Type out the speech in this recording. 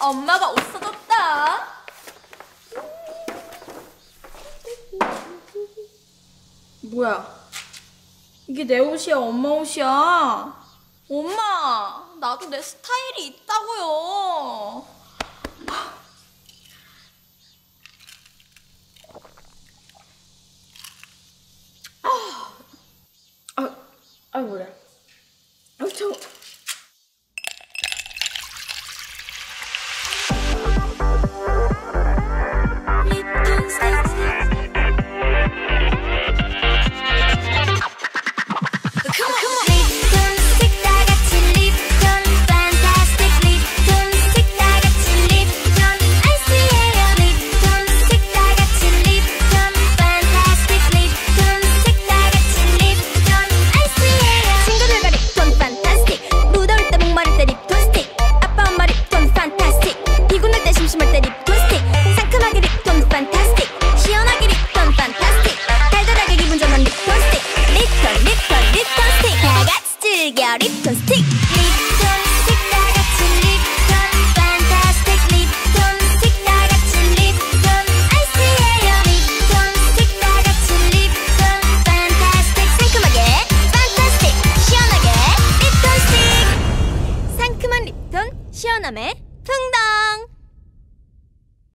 엄마가 옷 사줬다. 뭐야? 이게 내 옷이야, 엄마 옷이야? 엄마, 나도 내 스타일이 있다고요. 아, 아 뭐야? 엄청. 아, 립스틱이야 립톤 스틱. 립톤 스틱 다같이 립톤 fantastic. 립톤 스틱 다같이 립톤 아이스예요. 립톤 스틱 다같이 립톤 fantastic. 상큼하게 fantastic 시원하게 립톤 스틱. 상큼한 립톤 시원함에 풍덩